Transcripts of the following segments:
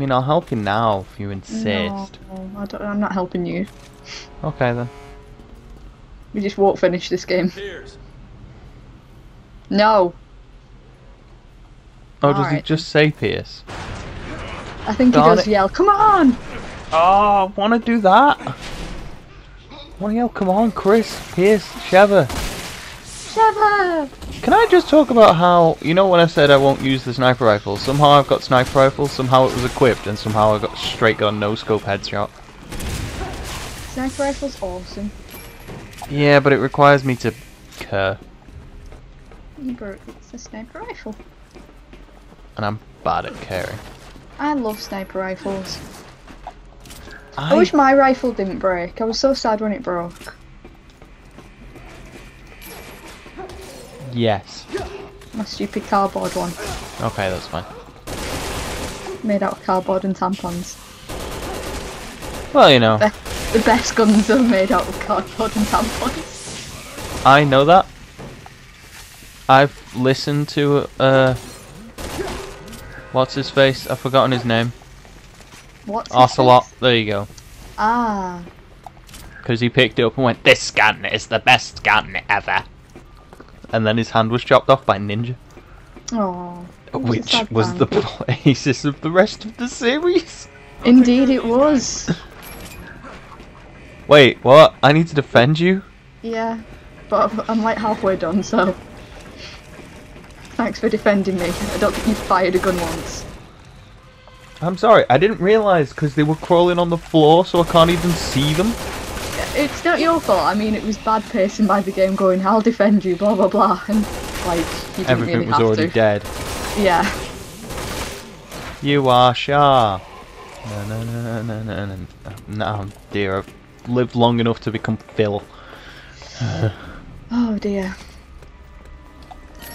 mean, I'll help you now if you insist. No, I don't, I'm not helping you. Okay then. We just won't finish this game. Piers. No, Oh, does he just say Pierce? I think Darn he does it. yell, come on! Oh, I want to do that. Want to yell? Come on, Chris, Pierce, Sheva. Sheva! Can I just talk about how you know when I said I won't use the sniper rifle? Somehow I've got sniper rifle. Somehow it was equipped, and somehow I got straight gun no scope headshot. Sniper rifle's awesome. Yeah, but it requires me to care, But it's a sniper rifle. and I'm bad at caring. I love sniper rifles. I I wish my rifle didn't break. I was so sad when it broke. Yes. My stupid cardboard one. Okay, that's fine. Made out of cardboard and tampons. Well, you know, Be- the best guns are made out of cardboard and tampons. I know that. I've listened to uh, what's his face? I've forgotten his name. What's his Ocelot. There you go. Ah. Because he picked it up and went, "This gun is the best gun ever." And then his hand was chopped off by a Ninja, Oh. which was the basis of the rest of the series. Indeed, it was. Wait, what? I need to defend you? Yeah, but I'm like halfway done, so. Thanks for defending me. I don't think you fired a gun once. I'm sorry, I didn't realise because they were crawling on the floor, so I can't even see them. It's not your fault. I mean, it was bad pacing by the game, going, "I'll defend you," blah blah blah, and like you didn't Everything really was have already to. dead. Yeah. You are Shah. No, no, no, no, no, no, no. No, oh, dear, I've lived long enough to become Phil. Oh dear.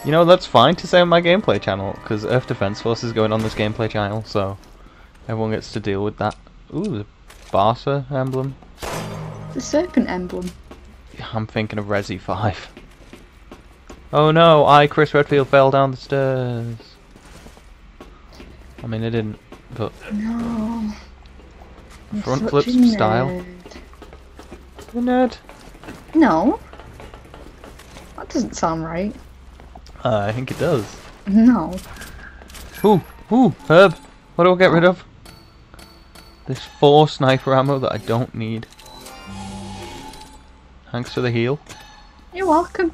You know, that's fine to say on my gameplay channel, because Earth Defense Force is going on this gameplay channel, so everyone gets to deal with that. Ooh, the Barca emblem. The serpent emblem. I'm thinking of Resi 5. Oh no, I, Chris Redfield, fell down the stairs. I mean, I didn't, but No. You're Front flips style. the nerd. No. That doesn't sound right. Uh, I think it does. No. Ooh, ooh, herb. What do I get rid of? This four sniper ammo that I don't need. Thanks for the heal. You're welcome.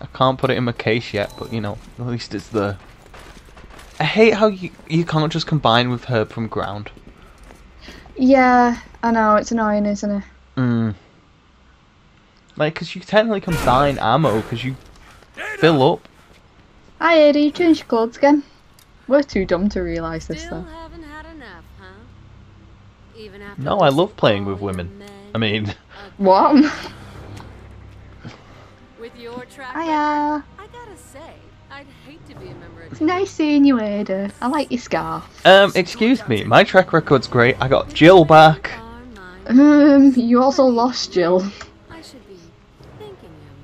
I can't put it in my case yet, but you know, at least it's there. I hate how you you can't just combine with herb from ground. Yeah, I know. It's annoying, isn't it? Mm. Like, cause you technically combine ammo, cause you fill up. Hi, Ada. You changed your clothes again. We're too dumb to realise this, though. had enough, huh? Even after No, I love playing with fallen women. Man, I mean, What? with your track Hiya. I gotta say, I'd hate to be a member of It's nice seeing you, Ada. I like your scarf. um, excuse me, my track record's great. I got Jill back. Um, you also lost Jill. I should be thinking, young.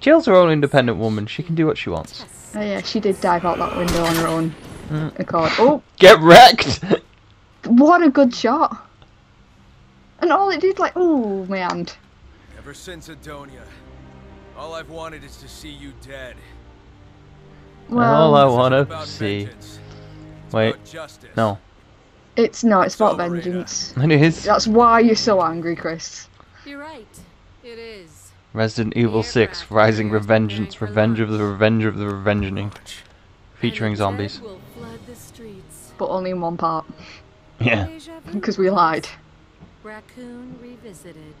Jill's her own independent woman. She can do what she wants. Oh yeah, she did dive out that window on her own Mm. accord. Oh, Get wrecked! what a good shot! And all it did, like, oh, man. Ever since Edonia, all I've wanted is to see you dead. Well, All I wanna see. Wait, justice. no. it's no, it's about It's over, vengeance. It is That's why you're so angry, Chris. You're right. It is. Resident Evil 6 Rising Revengeance, Revenge of the Revenge of the Revenging. Featuring zombies. dead will flood the streets. But only in one part. Yeah. Because we lied. Raccoon revisited.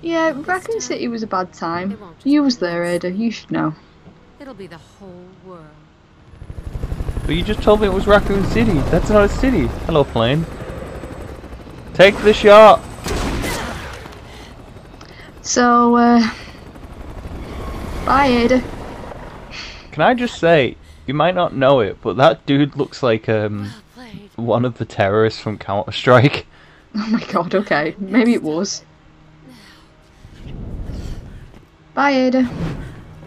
Yeah, This Raccoon time, City was a bad time. it won't just You was there. Ada. You should know. It'll be the whole world. But you just told me it was Raccoon City. That's not a city. Hello, plane. Take the shot! So, uh... Bye, Ada. Can I just say, you might not know it, but that dude looks like um Well one of the terrorists from Counter Strike. Oh my god, okay. Maybe it was. Bye, Ada.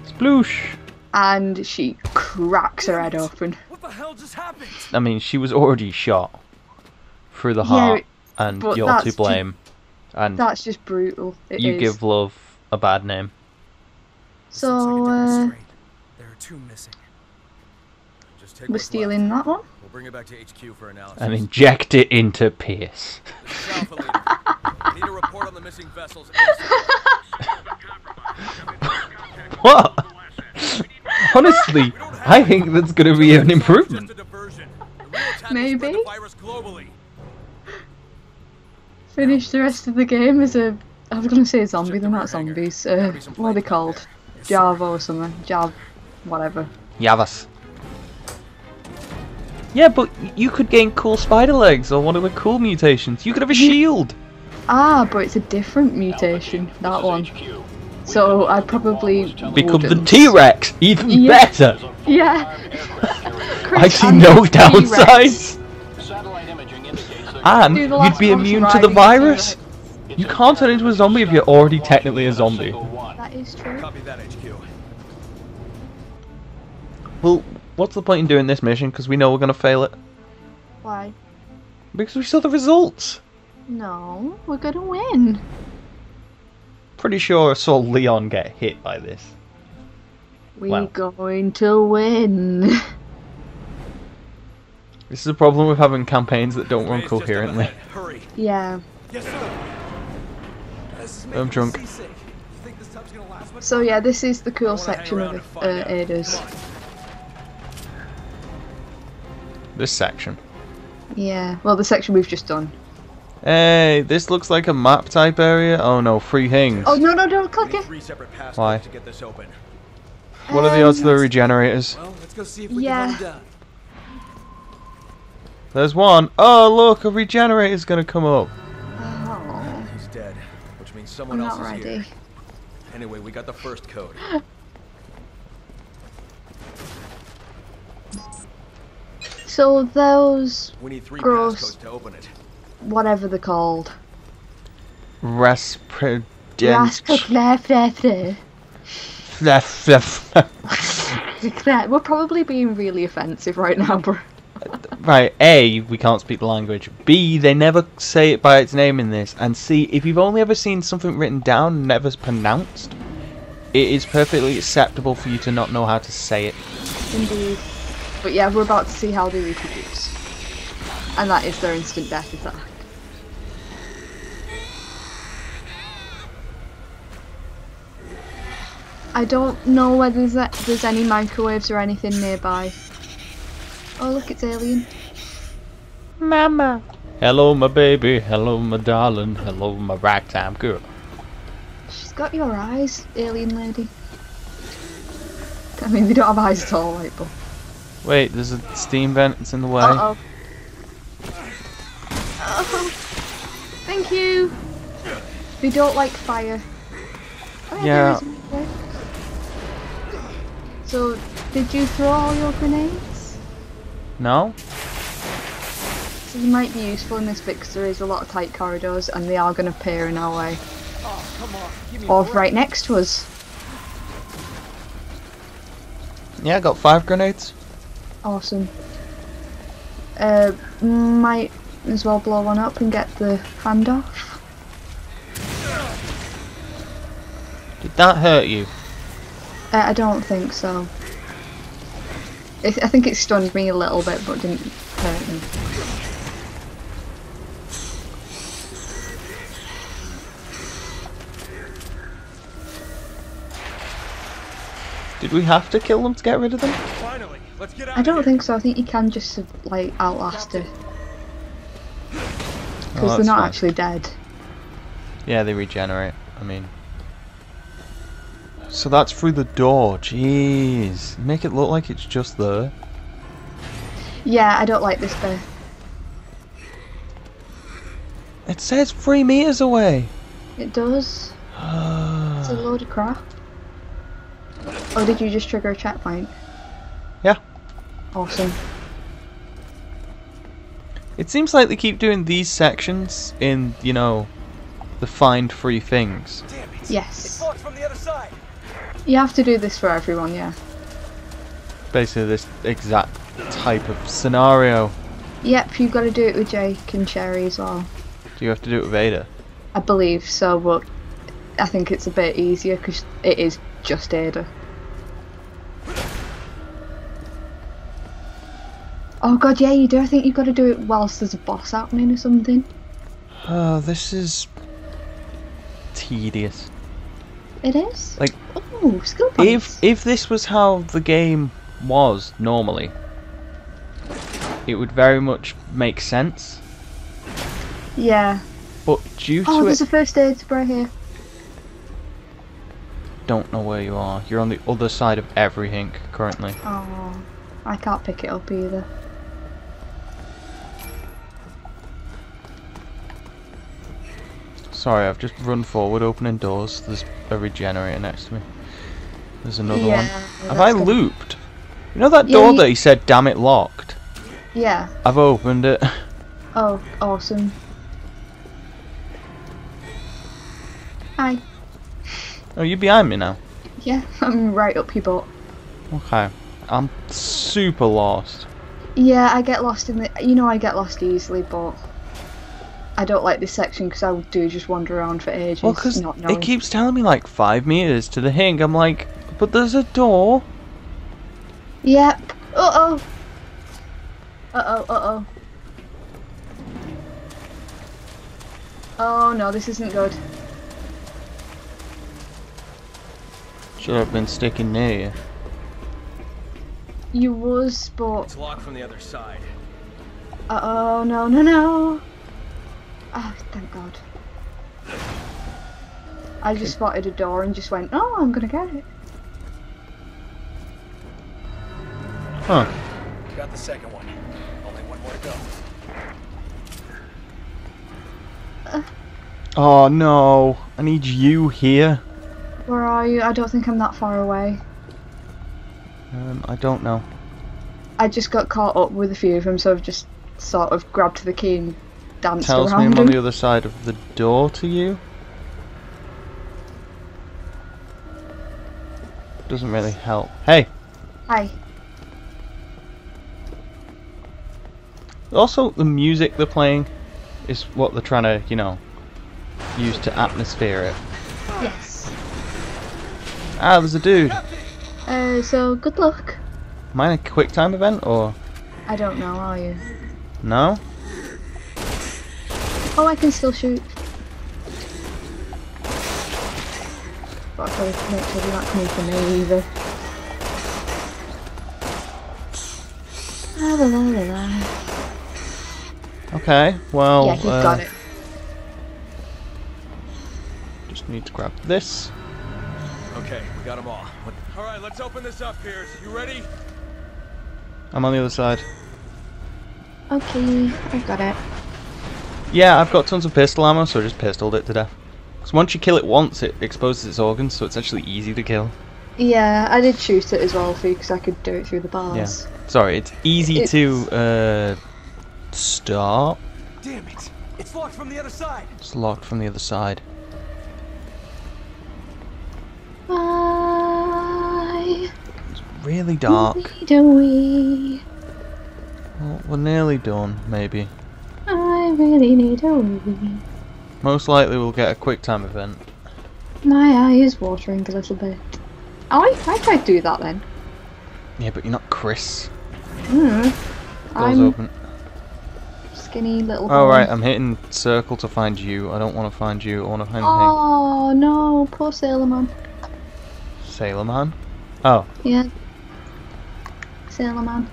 Sploosh! And she cracks her head open. What the hell just happened? I mean, she was already shot through the Yeah, heart, and you're that's to ju- blame. And That's just brutal. It you is. give love a bad name. So, uh, There are two missing. Just take we're what's stealing left. that one. We'll bring it back to HQ for analysis. And inject it into Pierce. This is Alpha Leader. Need a report on the missing vessels. What? Honestly, I think that's going to be an improvement. Just a diversion. The real attack will spread Maybe. the virus globally. Finish the rest of the game as a. I was gonna say zombie, they're not zombies. Uh, what are they called? Java or something. Jav, whatever. Yavas. Yeah, but you could gain cool spider legs or one of the cool mutations. You could have a shield. Ah, but it's a different mutation, that one. So I probably Become the wouldn't. T-Rex. Even Yeah. better. Yeah. I Chris see and no downsides. And you'd be immune to the the virus. You can't turn into a zombie if you're already technically a zombie. That is true. Copy that, HQ. Well, what's the point in doing this mission? Because we know we're going to fail it. Why? Because we saw the results. No, we're gonna win. Pretty sure I saw Leon get hit by this. We're Well. going to win. This is a problem with having campaigns that don't run It's just up coherently. Hurry. yeah. Yes, sir. I'm drunk. seasick. You think this tub's gonna last much So yeah, this is the cool section of and uh, find out. Ada's. This section. Yeah. Well, the section we've just done. Hey, this looks like a map type area. Oh no, free things. Oh no no don't click it. three separate Why? to get this open. what are the odds of the Um, regenerators? Well, let's go see if we Yeah. can down. There's one. Oh look, a regenerator's gonna come up. Oh, He's dead, which means someone I'm else not is ready. here. Anyway, we got the first code. So those We need three Gross. to open it. whatever they're called. Raspident. Raspberry. right, We're probably being really offensive right now, bro. Right, A, we can't speak the language. B, they never say it by its name in this. And C, if you've only ever seen something written down, never pronounced, it is perfectly acceptable for you to not know how to say it. Indeed. But yeah, we're about to see how they reproduce. And that is their instant death attack. I don't know whether there's, any microwaves or anything nearby. Oh look, it's alien. Mama. Hello, my baby. Hello, my darling. Hello, my ragtime girl. She's got your eyes, alien lady. I mean, they don't have eyes at all, like, but... Wait, there's a steam vent. It's in the way. Uh-oh. Oh, thank you. We don't like fire. Oh, Yeah. So, did you throw all your grenades? No? So they might be useful in this bit because there is a lot of tight corridors and they are going to appear in our way. Oh, come on. Give me Or right next to us. Yeah, I got five grenades. Awesome. Uh, might as well blow one up and get the hand off. Did that hurt you? Uh, I don't think so. It, I think it stunned me a little bit, but didn't hurt me. Did we have to kill them to get rid of them? Finally, let's get out I don't think so. I think you can just like outlast it because Oh, they're not fine. actually dead. Yeah, they regenerate. I mean. So that's through the door. Jeez. Make it look like it's just there. Yeah, I don't like this bit. It says three meters away. It does. It's a load of crap. Or did you just trigger a checkpoint? Yeah. Awesome. It seems like they keep doing these sections in, you know, the find free things. Damn it. Yes. It's from the other side. You have to do this for everyone, yeah. Basically, this exact type of scenario. Yep, you've got to do it with Jake and Sherry as well. Do you have to do it with Ada? I believe so, but I think it's a bit easier because it is just Ada. Oh god, yeah, you do. I think you've got to do it whilst there's a boss happening or something. Oh, this is tedious. It is. Like, oh, skill points. If if this was how the game was normally, it would very much make sense. yeah. But due Oh, to there's it, a first aid spray here. don't know where you are. You're on the other side of everything currently. Oh, I can't pick it up either. Sorry, I've just run forward, opening doors. There's a regenerator next to me. There's another yeah, one. Have I looped? You know that Yeah, door you- that he said, "Damn it, locked." Yeah. I've opened it. Oh, awesome. Hi. Oh, you're behind me now. Yeah, I'm right up your butt. Okay. I'm super lost. Yeah, I get lost in the. You know, I get lost easily, but I don't like this section because I do just wander around for ages. Well, because not knowing. it keeps telling me like five meters to the hing. I'm like, but there's a door. Yep. Uh oh. Uh oh. Uh oh. Oh no, this isn't good. Should have been sticking near you. You was, but It's locked from the other side. uh oh no no no. Oh, thank God. I just spotted a door and just went, oh, I'm gonna get it. Huh. Got the second one. Only one more to go. Oh no. I need you here. Where are you? I don't think I'm that far away. Um, I don't know. I just got caught up with a few of them, so I've just sort of grabbed the key and danced Tells me I'm on the other side of the door to you. Doesn't really help. Hey. Hi. Also, the music they're playing is what they're trying to, you know, use to atmosphere it. Yes. Ah, there's a dude. Uh, so good luck. Am I in a quick time event or I don't know, are you? no? Oh, I can still shoot. But I've got to make sure they're not coming for me either. La la la la la. Okay, well, yeah, he's uh, got it. just need to grab this. Okay, we got them all. All right, let's open this up, Piers. You ready? I'm on the other side. Okay, I've got it. Yeah, I've got tons of pistol ammo, so I just pistoled it to death. Because once you kill it once, it exposes its organs, so it's actually easy to kill. Yeah, I did shoot it as well for you because I could do it through the bars. Sorry, it's easy It's- to uh, stop. Damn it! It's locked from the other side. It's locked from the other side. Bye. It's really dark. Do Well, we're nearly done, maybe. I really need a wee. Most likely we'll get a quick time event. My eye is watering a little bit. Oh, I, I to do that then. Yeah, but you're not Chris. Hmm. Door's I'm open. skinny little. Oh boy. right, I'm hitting circle to find you. I don't want to find you. I want to find Oh no, poor sailor man. Sailor Man. Oh, Yeah. Sailor man.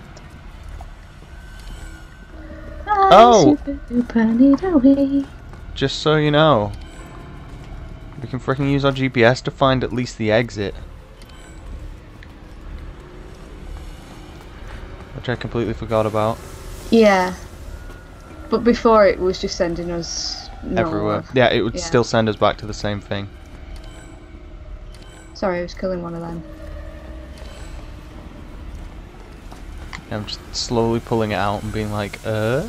Oh. super duper need a wee. just so you know, we can freaking use our GPS to find at least the exit. Which I completely forgot about. Yeah. But before it was just sending us Everywhere. Yeah, it would Yeah. still send us back to the same thing. Sorry, I was killing one of them. I'm just slowly pulling it out and being like, uh?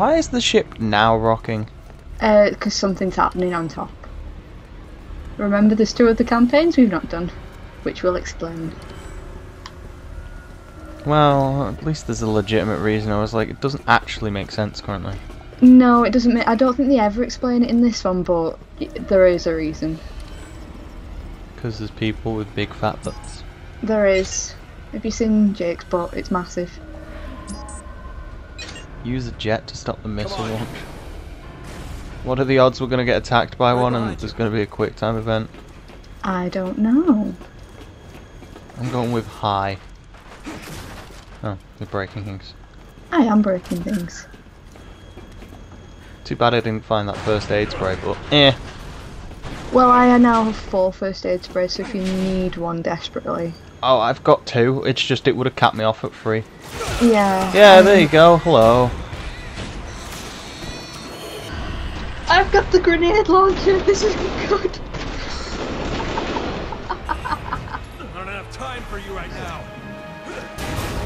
Why is the ship now rocking? Uh, because something's happening on top. Remember, there's two other campaigns we've not done, which we'll explain. Well, at least there's a legitimate reason. I was like, it doesn't actually make sense currently. No, it doesn't. Make, I don't think they ever explain it in this one, but there is a reason. Because there's people with big fat butts. There is. Have you seen Jake's butt? It's massive. Use a jet to stop the missile launch. What are the odds we're going to get attacked by one and behind there's going to be a quick time event? I don't know. I'm going with high. Oh, they're breaking things. I am breaking things. Too bad I didn't find that first aid spray, but eh. Well, I now have four first aid sprays, so if you need one desperately. Oh, I've got two. It's just it would have capped me off at three. Yeah. Yeah, um, there you go. Hello. I've got the grenade launcher. This is good. I don't have time for you right now.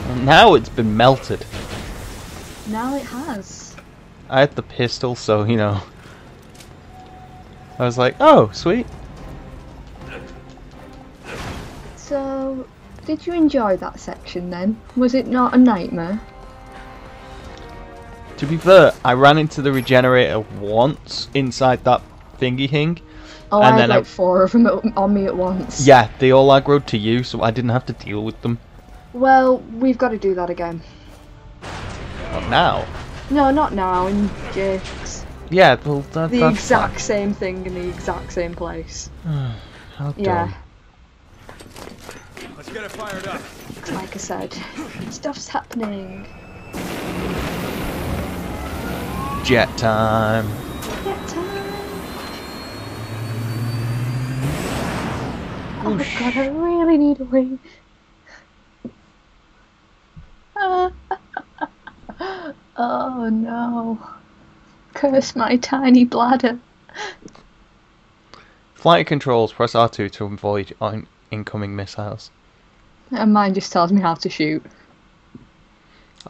And now it's been melted. Now it has. I had the pistol, so you know. I was like, oh, sweet. Did you enjoy that section then? Was it not a nightmare? To be fair, I ran into the regenerator once inside that thingy thing. Oh, And I had then I- like four of them on me at once. Yeah, they all aggroed to you, so I didn't have to deal with them. Well, we've got to do that again. Not now. No, not now. In Jake's, Yeah, well, that, the exact same thing in the exact same place. Yeah, Let's get it fired up. like I said, stuff's happening. Jet time. Get time. Oh my god, I really need a wing. oh no. Curse my tiny bladder. Flight controls, press R2 to avoid in- incoming missiles. And mine just tells me how to shoot.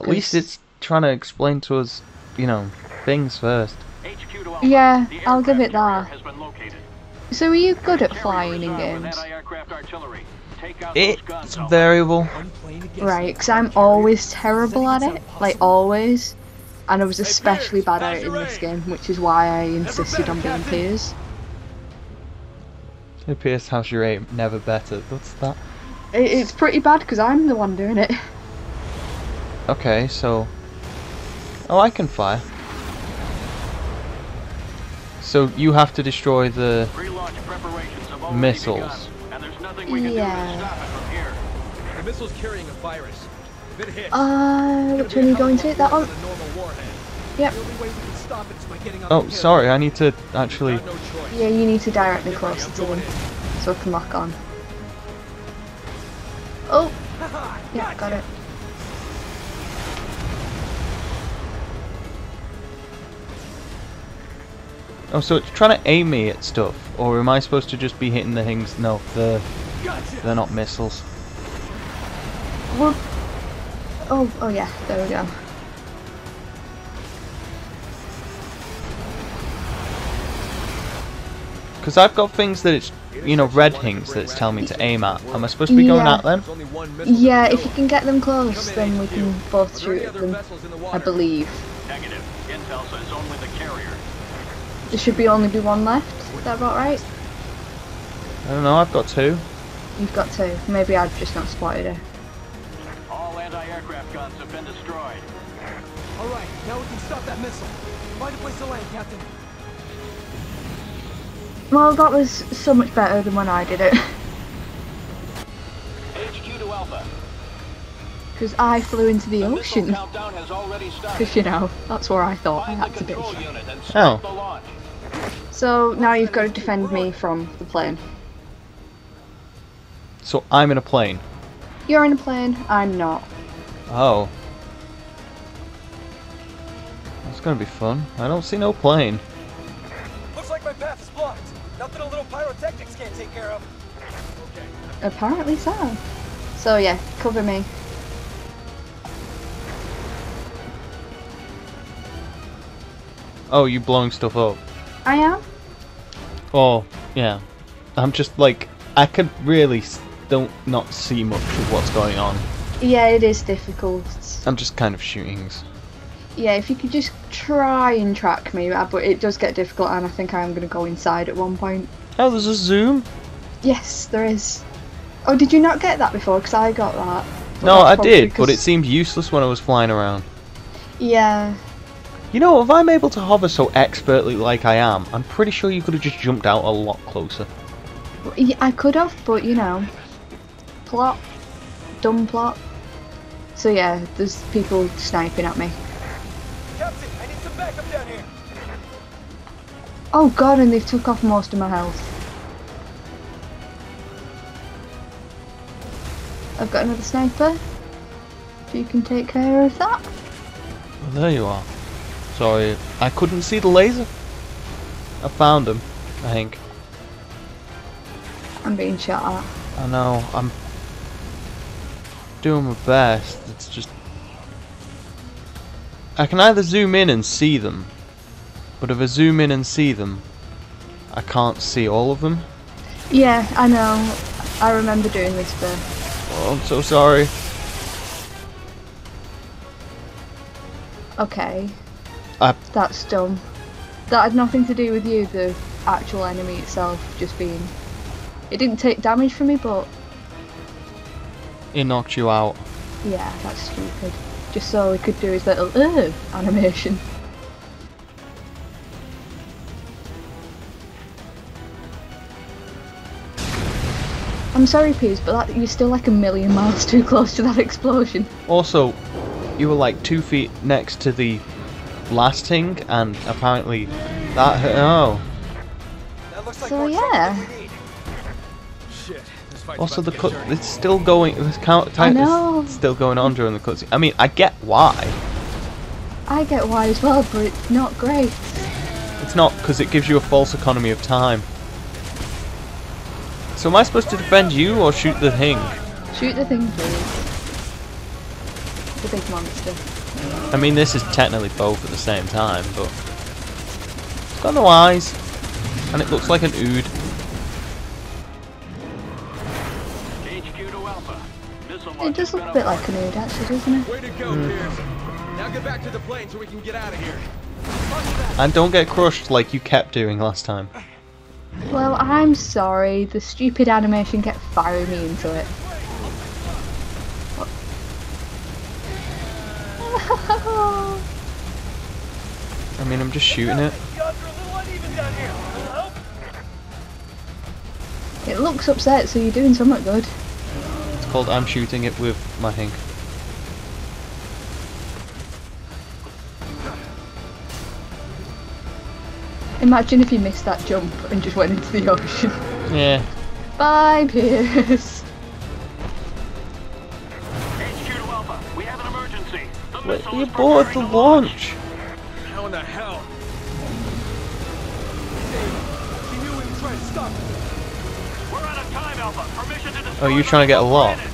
At least it's trying to explain to us, you know, things first. HQ to Alpha. Yeah, I'll give it that. Has been located. So are you good at flying in uh, armed games? anti-aircraft artillery. Take out those It's variable. Right, because I'm always terrible at it. Like, always. And I was especially bad at it in this game, which is why I insisted on being Piers. Hey, Pierce, how's your aim? Never better. What's that? It, it's pretty bad because I'm the one doing it. Okay, so. Oh, I can fire. So you have to destroy the. Pre-launch preparations have already Missiles. begun, and there's nothing we can Yeah. do to stop it from here. The missile's carrying a virus. If it hits, Uh, which one are you going to? That one? A normal warhead. Yep. The only way we can stop it is by getting on Oh, sorry, I need to actually. Got no choice. Yeah, you need to direct me Get ready, closer to them so I can lock on. Yeah, got it. Oh, so it's trying to aim me at stuff, or am I supposed to just be hitting the things? No, they're Gotcha. they're not missiles. Well, oh, oh yeah, there we go. Because I've got things that it's, you know, red things that it's telling me to aim at. Am I supposed to be going Yeah. at them? There's only one missile Yeah, if you can get them close, then we can both Are there any shoot other them. vessels in the I believe. Negative. Intel says only the carrier. There should be only be one left. Is that about right? I don't know. I've got two. You've got two. Maybe I've just not spotted her. All anti-aircraft guns have been destroyed. All right, now we can stop that missile. Find a place to land, Captain. Well, that was so much better than when I did it. HQ to Alpha. Because I flew into the The ocean. countdown has already started. Because, you know, that's where I thought I had to be. control unit and Oh. stop the launch. So now you've got to defend me from the plane. So I'm in a plane. You're in a plane, I'm not. Oh. That's gonna be fun. I don't see no plane. Nothing a little pyrotechnics can't take care of. Okay. Apparently so. So yeah, cover me. Oh, you blowing stuff up. I am? Oh, yeah. I'm just like I could really s- don't not see much of what's going on. Yeah, it is difficult. I'm just kind of shooting. Yeah, if you could just try and track me, uh, but it does get difficult, and I think I am going to go inside at one point. Oh, there's a zoom. Yes, there is. Oh, did you not get that before? Because I got that. But No, I did, but it seemed useless when I was flying around. Yeah. You know, if I'm able to hover so expertly like I am, I'm pretty sure you could have just jumped out a lot closer. I could have, but you know, plot, dumb plot. So yeah, there's people sniping at me. Captain, I need some backup down here. Oh god, and they've took off most of my health. I've got another sniper. If you can take care of that. Well, there you are. Sorry, I couldn't see the laser. I found him, I think. I'm being shot at. I know, I'm doing my best. It's just. I can either zoom in and see them, but if I zoom in and see them, I can't see all of them. Yeah, I know. I remember doing this bit. Oh, I'm so sorry. Okay. I- That's dumb. That had nothing to do with you, the actual enemy itself just being. It didn't take damage from me, but It knocked you out. yeah, that's stupid. Just so he could do his little uh animation. I'm sorry, Piers, but that, you're still like a million miles too close to that explosion. Also, you were like two feet next to the last thing, and apparently that hurt. Oh. That looks like So, more trouble yeah. Also, the to cut. It's still going. The count time is still going on during the cutscene. I mean, I get why. I get why as well, but it's not great. It's not because it gives you a false economy of time. So am I supposed to defend you or shoot the thing? Shoot the thing, please. The big monster. I mean, this is technically both at the same time, but it's got no eyes, and it looks like an ood. It launch does look a bit like an ood, actually, doesn't it? Way to go, hmm. Pierce. Now get back to the plane so we can get out of here. And don't get crushed like you kept doing last time. Well, I'm sorry. The stupid animation kept firing me into it. I mean, I'm just shooting it. The odds are a little uneven down here. Little help? it looks upset, so you're doing something good. It's called I'm shooting it with my thing. Imagine if you missed that jump and just went into the ocean. Yeah. Bye, Pierce. HQ to Alpha. We have an emergency. Wait, you is bought the launch. launch. How in the hell? Dave, can you even try to stop Oh, you're trying to get a missile lock. Damn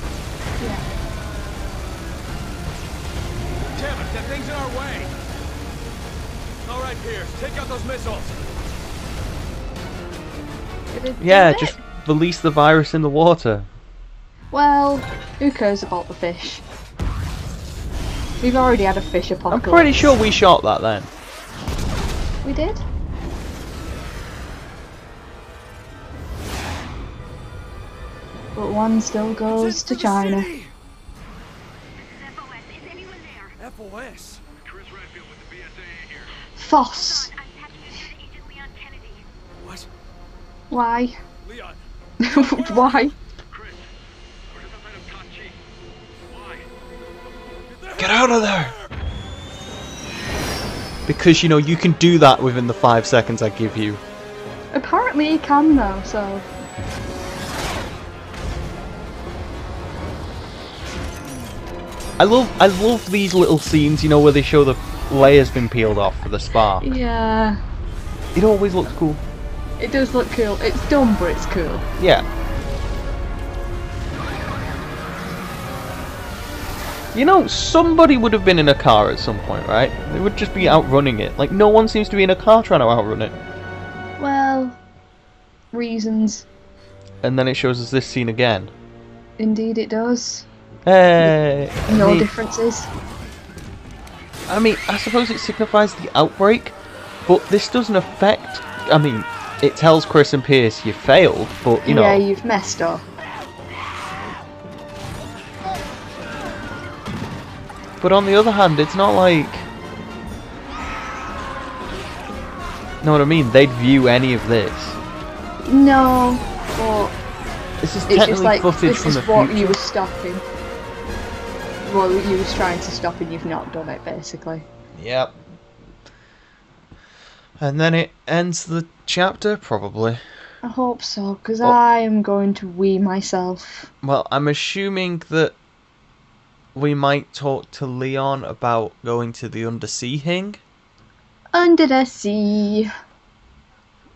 it, that thing's in our way. All right, Pierce, take out those missiles. Did it do Yeah, it? just release the virus in the water. Well, who cares about the fish? We've already had a fish apocalypse. I'm pretty sure we shot that then. We did? But one still goes to China. FOS, is anyone there? FOS. Chris Redfield with the BSAA here. Foss. I'm patching you through to Agent Leon Kennedy. What? Why? Leon. Why? Chris, we're just outside of Tachi. Why? Get out of there! Because, you know, you can do that within the five seconds I give you. Apparently he can though, so. I love I love these little scenes, you know, where they show the layer's been peeled off for the spark. Yeah. It always looks cool. It does look cool. It's dumb, but it's cool. Yeah. You know, somebody would have been in a car at some point, right? They would just be outrunning it. Like, no one seems to be in a car trying to outrun it. Well, reasons. and then it shows us this scene again. Indeed, it does. Hey! No differences. I mean, I suppose it signifies the outbreak, but this doesn't affect. I mean, it tells Chris and Pierce you failed, but you know. yeah, you've messed up. But on the other hand, it's not like. Know what I mean? They'd view any of this. No, but This is it's technically just like footage this from is the what future. you were stopping. What you was trying to stop and you've not done it, basically. Yep. And then it ends the chapter, probably. I hope so, because Oh. I am going to wee myself. Well, I'm assuming that we might talk to Leon about going to the undersea hing. Under the sea.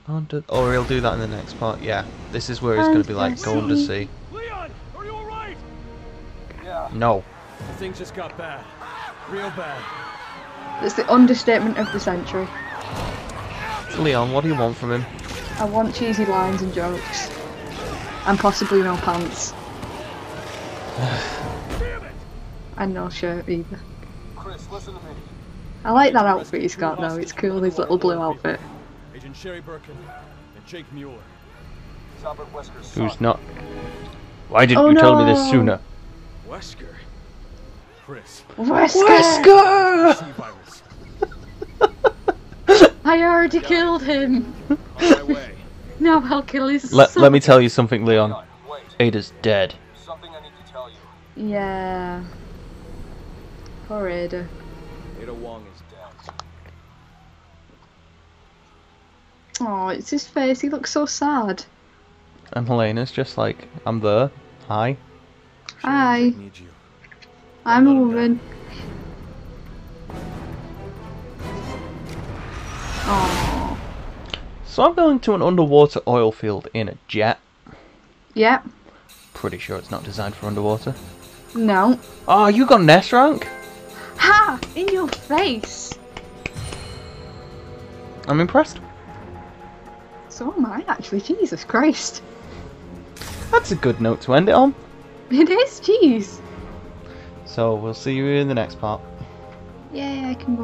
Under, or he'll do that in the next part. Yeah, this is where he's going to be like, go undersea. Leon, are you alright? Yeah. No. Things just got bad. Real bad. That's the understatement of the century. Leon, what do you want from him? I want cheesy lines and jokes. And possibly no pants. and no shirt either. Chris, listen to me. I like that outfit he's got though, it's cool, his little blue outfit. Agent Sherry Birkin and Jake Muller. Albert Wesker's Who's not? Why didn't Oh, you tell me this sooner? Wesker. Chris. Wesker! C virus. I already killed him! On my way. Now I'll kill his Let, son. let me tell you something, Leon. Wait, Ada's dead. something I need to tell you. Yeah. Poor Ada. Ada Wong is dead. Oh, it's his face, he looks so sad. And Helena's just like, I'm there. Hi. Hi, Need you. I'm a woman. Oh, So I'm going to an underwater oil field in a jet. yep. Pretty sure it's not designed for underwater. No. Oh, you got an S rank? Ha! In your face! I'm impressed. So am I actually, Jesus Christ. That's a good note to end it on. It is, jeez. So we'll see you in the next part. Yay, I can go